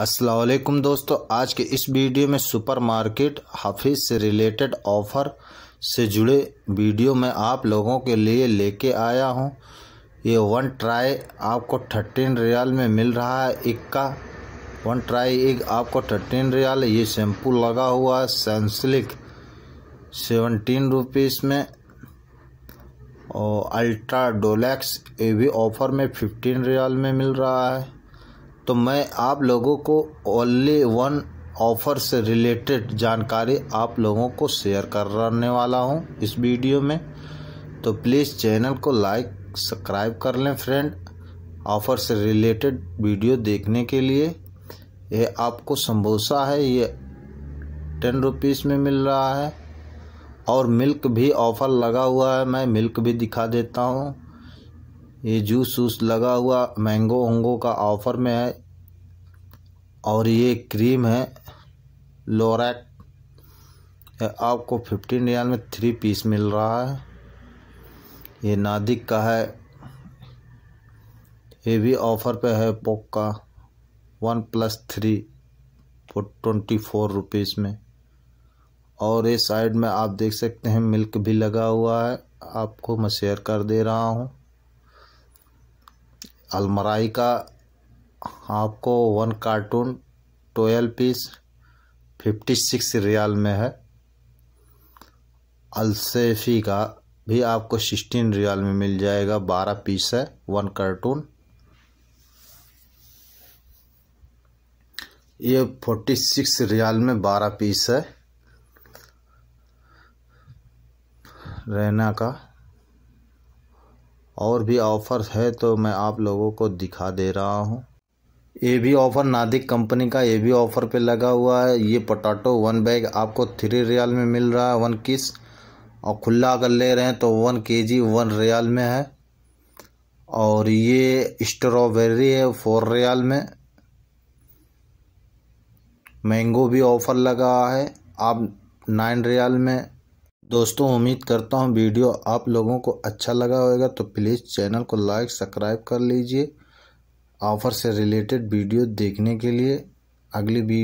असलकुम दोस्तों, आज के इस वीडियो में सुपरमार्केट हाफिज़ से रिलेटेड ऑफ़र से जुड़े वीडियो में आप लोगों के लिए लेके आया हूँ। ये वन ट्राई आपको थर्टीन रियाल में मिल रहा है, एक का। वन ट्राई एक आपको थर्टीन रियाल, ये शैम्पू लगा हुआ है, सनसिल्क, सेवनटीन रुपीज़ में। और अल्ट्रा डोलैक्स, ये भी ऑफ़र में फिफ्टीन रियाल में मिल रहा है। तो मैं आप लोगों को ओनली वन ऑफ़र से रिलेटेड जानकारी आप लोगों को शेयर करने वाला हूँ इस वीडियो में। तो प्लीज़ चैनल को लाइक सब्सक्राइब कर लें फ्रेंड ऑफ़र से रिलेटेड वीडियो देखने के लिए। ये आपको समोसा है, ये टेन रुपीज़ में मिल रहा है। और मिल्क भी ऑफ़र लगा हुआ है, मैं मिल्क भी दिखा देता हूँ। ये जूस वूस लगा हुआ मैंगो वंगो का ऑफ़र में है और ये क्रीम है, लोरैक। आपको फिफ्टीन रियाल में थ्री पीस मिल रहा है। ये नादिक का है। ये भी ऑफ़र पे है पोक का one plus three for twenty four rupees में। और ये साइड में आप देख सकते हैं, मिल्क भी लगा हुआ है। आपको मैं शेयर कर दे रहा हूँ। अलमराई का आपको one carton twelve piece fifty six riyal में है। अलसेफी का भी आपको सिक्सटीन रियाल में मिल जाएगा, बारह पीस है वन कार्टून ये फोर्टी सिक्स रियाल में बारह पीस है। रहना का। और भी ऑफ़र है तो मैं आप लोगों को दिखा दे रहा हूँ। ये भी ऑफ़र नादिक कंपनी का, ये भी ऑफ़र पे लगा हुआ है। ये पोटैटो वन बैग आपको थ्री रियाल में मिल रहा है, वन किस। और खुला अगर ले रहे हैं तो वन के जी वन रियाल में है। और ये स्ट्रॉबेरी है फोर रियाल में। मैंगो भी ऑफ़र लगा है, आप नाइन रियाल में दोस्तों, उम्मीद करता हूँ वीडियो आप लोगों को अच्छा लगा होगा तो प्लीज़ चैनल को लाइक, सब्सक्राइब कर लीजिए। ऑफ़र से रिलेटेड वीडियो देखने के लिए अगली वीडियो